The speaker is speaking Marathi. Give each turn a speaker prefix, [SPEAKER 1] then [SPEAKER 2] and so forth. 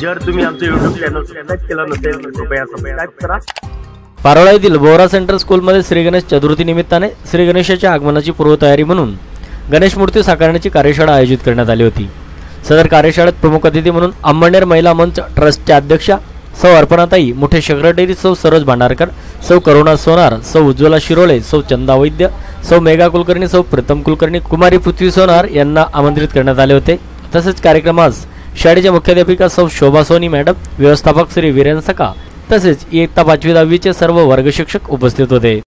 [SPEAKER 1] जर तुम्ही आमचं युट्यूब चॅनल सबस्क्राईब केलं नसेल तर कृपया सबस्क्राईब करा.
[SPEAKER 2] पारोळा येथील बोरा सेंट्रल स्कूलमध्ये श्री गणेश चतुर्थी निमित्ताने श्री गणेशाच्या आगमनाची पूर्वतयारी म्हणून गणेश मूर्ती साकारण्याची कार्यशाळा आयोजित करण्यात आली होती. सदर कार्यशाळेत प्रमुख अतिथी म्हणून अंबनेर महिला मंच ट्रस्टच्या अध्यक्षा सौ अर्पणाताई मोठे सेक्रेटरी सौ सरोज भांडारकर सौ करुणा सोनार सौ उज्ज्वला शिरोळे सौ चंदा वैद्य सौ मेघा कुलकर्णी सौ प्रथम कुलकर्णी कुमारी पृथ्वी सोनार यांना आमंत्रित करण्यात आले होते. तसेच कार्यक्रमास शाळेच्या मुख्याध्यापिका सौ शोभा सोनी मॅडम व्यवस्थापक श्री वीरेन सका तसेच इयत्ता पाचवी दहावीचे सर्व वर्ग शिक्षक उपस्थित होते.